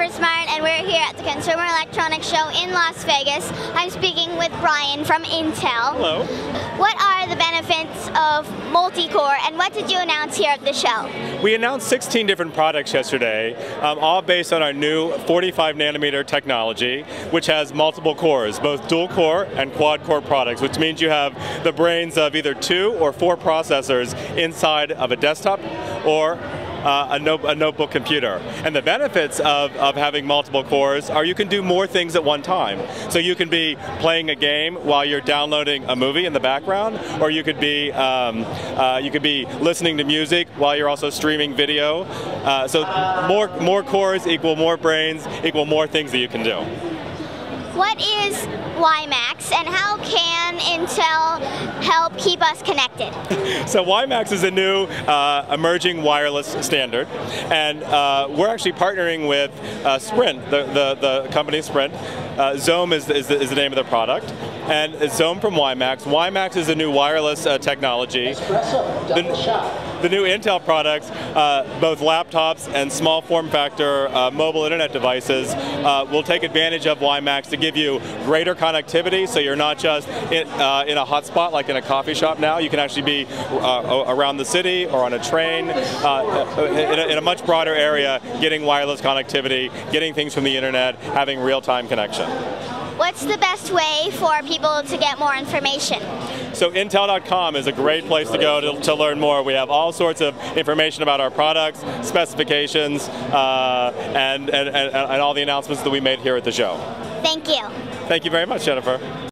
Jennifer Smart, and we're here at the Consumer Electronics Show in Las Vegas. I'm speaking with Brian from Intel. Hello. What are the benefits of multi-core, and what did you announce here at the show? We announced 16 different products yesterday, um, all based on our new 45 nanometer technology, which has multiple cores, both dual core and quad core products, which means you have the brains of either two or four processors inside of a desktop or uh, a, no a, notebook computer. And the benefits of, of having multiple cores are you can do more things at one time. So you can be playing a game while you're downloading a movie in the background, or you could be um, uh, you could be listening to music while you're also streaming video. Uh, so more more cores equal more brains equal more things that you can do. What is WiMAX and how can Intel keep us connected? so WiMAX is a new uh, emerging wireless standard and uh, we're actually partnering with uh, Sprint, the, the, the, company Sprint. Uh, Xohm is, is, the, is the name of the product and it's Xohm from WiMAX. WiMAX is a new wireless uh, technology. The, the, new Intel products, uh, both laptops and small form factor mobile internet devices will take advantage of WiMAX to give you greater connectivity so you're not just in, uh, in a hotspot like in a coffee shop now. You can actually be uh, around the city or on a train uh, in a, in, a, much broader area getting wireless connectivity, getting things from the internet, having real-time connection. What's the best way for people to get more information? So Intel.com is a great place to go to, to, learn more. We have all sorts of information about our products, specifications, uh, and, and, and, and all the announcements that we made here at the show. Thank you. Thank you very much, Jennifer.